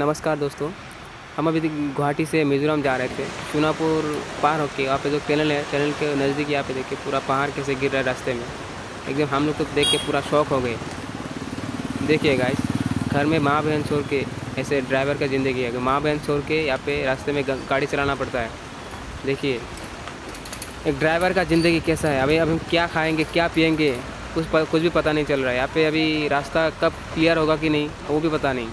नमस्कार दोस्तों, हम अभी गुवाहाटी से मिज़ोरम जा रहे थे चुनापुर पार होके यहाँ पे जो टनल है टनल के नज़दीक यहाँ पे देखिए पूरा पहाड़ कैसे गिर रहा है रास्ते में। एकदम हम लोग तो देख के पूरा शौक हो गए। देखिए गाइस घर में माँ बहन छोड़ के ऐसे ड्राइवर का ज़िंदगी है। माँ बहन छोड़ के यहाँ पे रास्ते में गाड़ी चलाना पड़ता है। देखिए, एक ड्राइवर का ज़िंदगी कैसा है? अभी अब हम क्या खाएँगे, क्या पियेंगे, कुछ कुछ भी पता नहीं चल रहा है। यहाँ पे अभी रास्ता कब क्लियर होगा कि नहीं, वो भी पता नहीं।